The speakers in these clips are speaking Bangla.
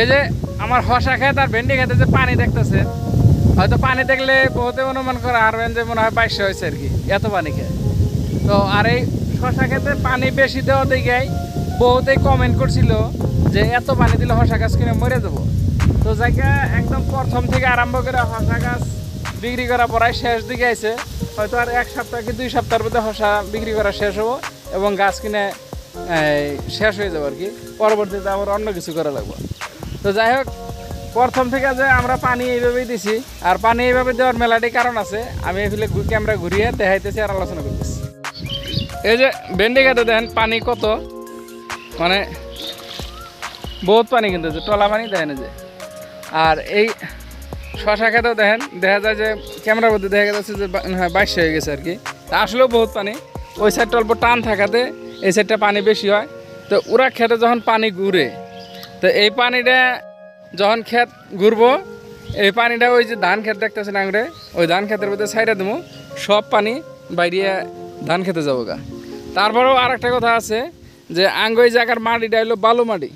এই যে আমার হসা খেত আর ভেন্ডি খেতে যে পানি দেখতেছে। হয়তো পানি দেখলে বহুতে অনুমান করে আর যে মনে হয় বাইশে হয়েছে আর কি, এত পানি খেয়ে। তো আর এই শশা খেতে পানি বেশি দেওয়া দিকে বহুতেই কমেন্ট করছিল যে এত পানি দিলে হসা গাছ কিনে মরে যাব। তো জায়গা একদম প্রথম থেকে আরম্ভ করে হসা গাছ বিক্রি করা প্রায় শেষ দিকে আছে হয়তো আর এক সপ্তাহ কি দুই সপ্তাহের মধ্যে হসা বিক্রি করা শেষ হব এবং গাছ কিনে শেষ হয়ে যাব আর কি। পরবর্তীতে আবার অন্য কিছু করা লাগবে। তো যাই হোক, প্রথম থেকে যে আমরা পানি এইভাবেই দিছি, আর পানি এইভাবে দেওয়ার মেলাটি কারণ আছে, আমি এগুলো ক্যামেরা ঘুরিয়ে দেখাইতেছি আর আলোচনা করতেছি। এই যে ভেন্ডি খেতে দেন, পানি কত? মানে বহুত পানি কিন্তু টলা পানি দেয় না যে। আর এই শশা খেতেও দেখেন, দেখা যায় যে ক্যামেরার মধ্যে দেখা যাচ্ছে যে হ্যাঁ বাইশ হয়ে গেছে আর কি। আসলেও বহুত পানি। ওই সাইডটা অল্প টান থাকাতে এই সাইডটা পানি বেশি হয়। তো ওরা খেতে যখন পানি ঘুরে তো এই পানিটা যখন ক্ষেত ঘুরবো, এই পানিটা ওই যে ধান ক্ষেত দেখতেছেন আঙড়ে ওই ধান ক্ষেতের মধ্যে সাইডে দেবো সব পানি বাইরে ধান খেতে যাব গা। তারপরেও আর একটা কথা আছে যে আঙ্গ এই জায়গার মাটিটা হলো বালু মাটি।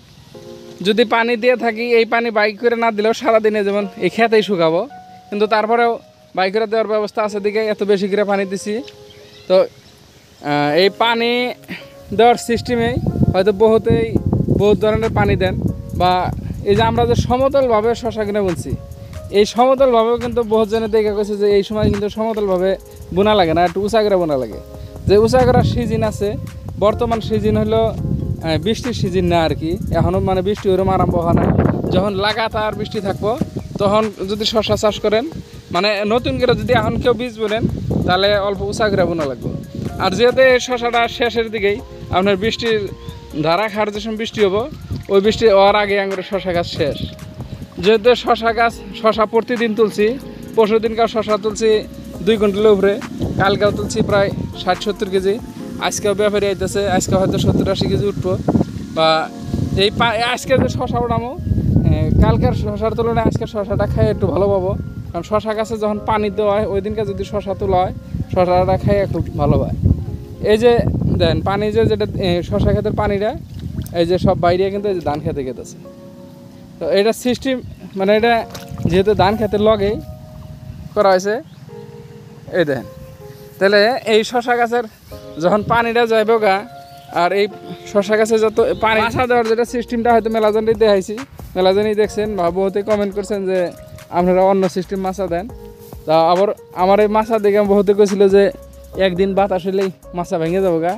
যদি পানি দিয়ে থাকি, এই পানি বাইক করে না দিলেও সারাদিনে যেমন এই খেতেই শুকাবো। কিন্তু তারপরেও বাইক করে দেওয়ার ব্যবস্থা আছে দিকে, এত বেশি করে পানি দিছি। তো এই পানি দেওয়ার সিস্টেমেই হয়তো বহুতেই বহুত ধরনের পানি দেন। বা এই যে আমরা যে সমতলভাবে শশা কিনে বলছি, এই সমতলভাবেও কিন্তু বহুত জনে দেখে গেছে যে এই সময় কিন্তু সমতলভাবে বোনা লাগে না, একটু উঁচা করে বোনা লাগে। যে উঁচা করার সিজন আছে, বর্তমান সিজন হলো বৃষ্টির সিজন না আর কি এখনও মানে বৃষ্টি ওরম আরম্ভ হয় না যখন লাগাতার বৃষ্টি থাকব, তখন যদি শশা চাষ করেন মানে নতুন করে যদি এখন কেউ বীজ বোনেন, তাহলে অল্প উঁচা করে বোনা লাগবে। আর যেহেতু এই শশাটা শেষের দিকেই, আপনার বৃষ্টির ধারা খার যে সময় বৃষ্টি হব ওই বৃষ্টি হওয়ার আগে আঙুরের শশা গাছ শেষ। যেহেতু শশা গাছ শশা প্রতিদিন তুলছি পরশু দিনকার শশা তুলছি দুই কুইন্টালের উপরে কালকেও তুলছি প্রায় ষাট সত্তর কেজি। আজকেও ব্যাপারী আইতেছে আজকে হয়তো সত্তর আশি কেজি উঠবো। বা এই আজকে যে শশা আহ, কালকের শশার তুলনায় আজকের শশাটা খাই একটু ভালো পাবো। কারণ শশা গাছে যখন পানি দেওয়া হয় ওই দিনকে যদি শশা তোলা হয় শশাটা খাইয়ে খুব ভালো হয়। এই যে দেন পানি যে যেটা শশা ক্ষেতের পানিটা এই যে সব বাইরে কিন্তু এই যে ধান খেতে খেতেছে তো এটা সিস্টেম মানে এটা যেহেতু ধান খেতের লগেই করা হয়েছে, এই দেখেন। তাহলে এই শশা গাছের যখন পানিটা যাইব গা, আর এই শশা গাছে যত পানি আসা দেওয়ার যেটা সিস্টেমটা হয়তো মেলাজনই দেখাইছি। মেলাজনই দেখছেন বা বহুতে কমেন্ট করছেন যে আপনারা অন্য সিস্টেম মাছা দেন। তা আবার আমার এই মাছা দেখে বহুতে কইছিল যে একদিন বাতাস হলেই মাছা ভেঙে যাব গা।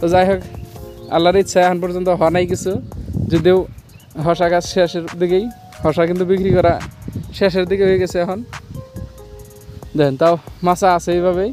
তো যাই হোক আল্লাহর ইচ্ছা এখন পর্যন্ত হওয়া নাই কিছু। যদিও হসা গাছ শেষের দিকেই, হসা কিন্তু বিক্রি করা শেষের দিকে হয়ে গেছে এখন। দেন তাও মাছা আছে এইভাবেই।